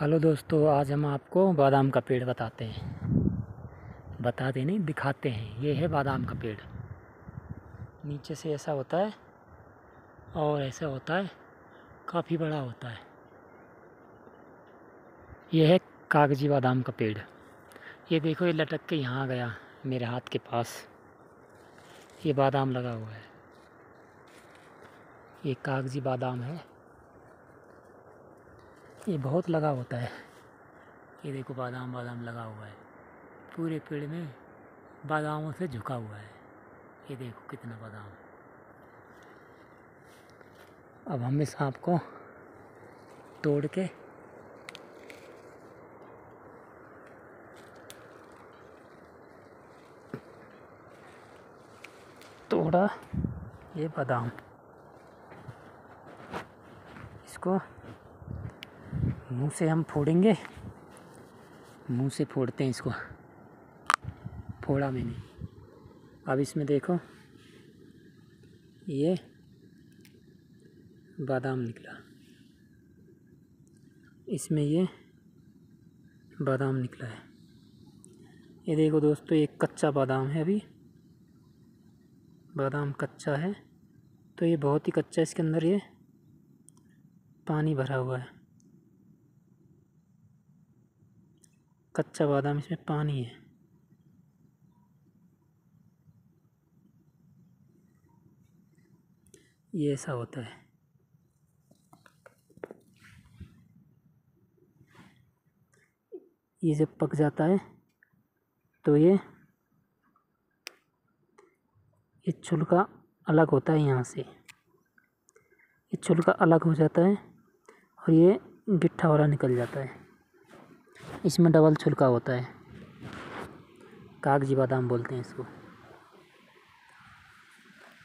Hello दोस्तों, आज हम आपको बादाम का पेड़ बताते हैं। बताते नहीं, दिखाते हैं। ये है बादाम का पेड़। नीचे से ऐसा होता है और ऐसा होता है, काफ़ी बड़ा होता है। ये है कागज़ी बादाम का पेड़। ये देखो, ये लटक के यहाँ गया, मेरे हाथ के पास। ये बादाम लगा हुआ है। ये कागज़ी बादाम है। ये बहुत लगा होता है। ये देखो बादाम बादाम लगा हुआ है। पूरे पेड़ में बादामों से झुका हुआ है। ये देखो कितना बादाम। अब हम इस सांप को तोड़ के तोड़ा ये बादाम। इसको मुँह से हम फोड़ेंगे। मुँह से फोड़ते हैं इसको। फोड़ा मैंने। अब इसमें देखो, ये बादाम निकला। इसमें ये बादाम निकला है। ये देखो दोस्तों एक कच्चा बादाम है अभी। बादाम कच्चा है। तो ये बहुत ही कच्चा है, इसके अंदर ये पानी भरा हुआ है। कच्चा बादाम, इसमें पानी है। ये ऐसा होता है। ये जब पक जाता है तो ये ये छिलका अलग होता है यहाँ से। ये छुलका अलग हो जाता है और ये गिट्ठा वाला निकल जाता है। इसमें डबल छुलका होता है। कागज़ी बादाम बोलते हैं इसको।